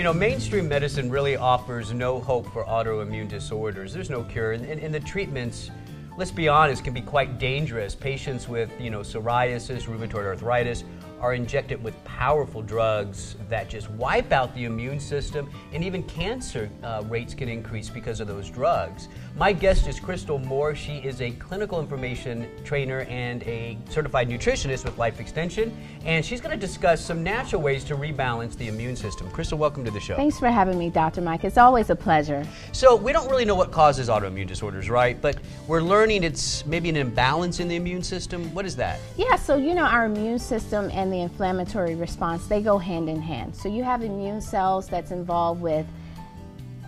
You know, mainstream medicine really offers no hope for autoimmune disorders. There's no cure, and, and, and the treatments let's be honest, can be quite dangerous. Patients with, you know, psoriasis, rheumatoid arthritis are injected with powerful drugs that just wipe out the immune system, and even cancer uh, rates can increase because of those drugs. My guest is Crystal Moore. She is a clinical information trainer and a certified nutritionist with Life Extension, and she's going to discuss some natural ways to rebalance the immune system. Crystal, welcome to the show. Thanks for having me, Dr. Mike. It's always a pleasure. So, we don't really know what causes autoimmune disorders, right? But we're learning it's maybe an imbalance in the immune system. What is that? Yeah, so you know, our immune system and the inflammatory response, they go hand in hand. So you have immune cells that's involved with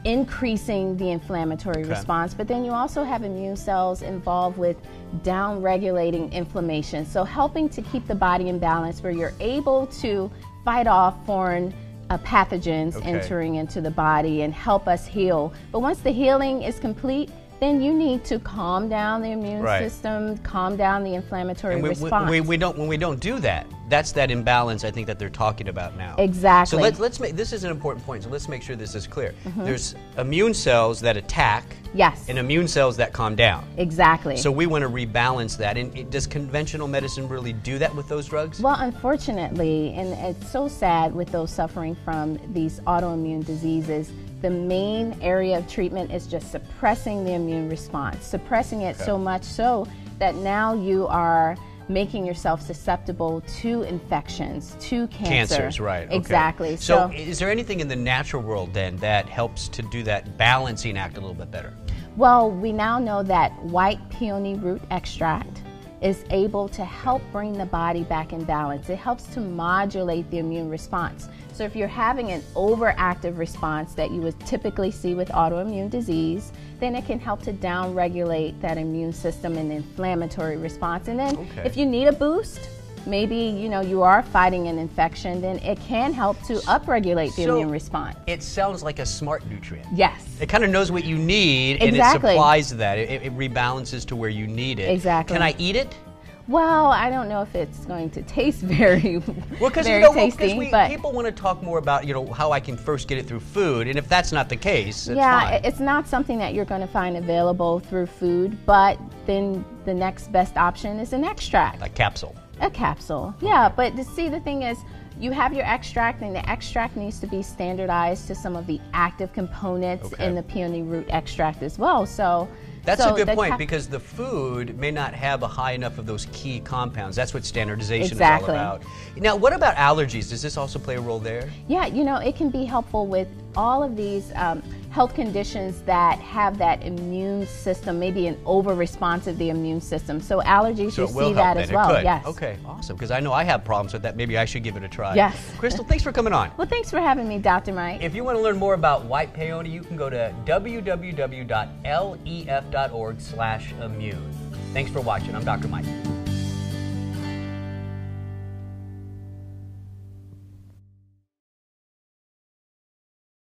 increasing the inflammatory okay. response, but then you also have immune cells involved with down regulating inflammation. So helping to keep the body in balance where you're able to fight off foreign uh, pathogens okay. entering into the body and help us heal. But once the healing is complete, then you need to calm down the immune right. system, calm down the inflammatory we, response. We, we, don't when we don't do that, that's that imbalance I think that they're talking about now. Exactly. So let's let's make this is an important point. So let's make sure this is clear. Mm-hmm. There's immune cells that attack. Yes. And immune cells that calm down. Exactly. So we want to rebalance that. And does conventional medicine really do that with those drugs? Well, unfortunately, and it's so sad with those suffering from these autoimmune diseases the main area of treatment is just suppressing the immune response, suppressing it okay. so much so that now you are making yourself susceptible to infections, to cancer. Cancers, right. Okay. Exactly. So, so, is there anything in the natural world then that helps to do that balancing act a little bit better? Well, we now know that white peony root extract is able to help bring the body back in balance. It helps to modulate the immune response. So if you're having an overactive response that you would typically see with autoimmune disease, then it can help to downregulate that immune system and inflammatory response. And then okay. if you need a boost, maybe you know you are fighting an infection, then it can help to upregulate the so immune response. It sounds like a smart nutrient. Yes. It kind of knows what you need exactly. and it supplies that. It, it rebalances to where you need it. Exactly. Can I eat it? Well, I don't know if it's going to taste very, well, very you know, tasty. We, but people want to talk more about you know how I can first get it through food, and if that's not the case, yeah, fine. it's not something that you're going to find available through food. But then the next best option is an extract, a capsule. A capsule, yeah. But to see, the thing is, you have your extract, and the extract needs to be standardized to some of the active components okay. in the peony root extract as well. So that's so a good point because the food may not have a high enough of those key compounds. That's what standardization exactly. is all about. Now, what about allergies? Does this also play a role there? Yeah, you know, it can be helpful with all of these um, health conditions that have that immune system, maybe an over response of the immune system. So allergies, so you see that as well. Yes. Okay, awesome. Because I know I have problems with that. Maybe I should give it a try. Yes. Crystal, thanks for coming on. Well, thanks for having me, Dr. Mike. If you want to learn more about white peony, you can go to www.lef.org slash immune. Thanks for watching. I'm Dr. Mike.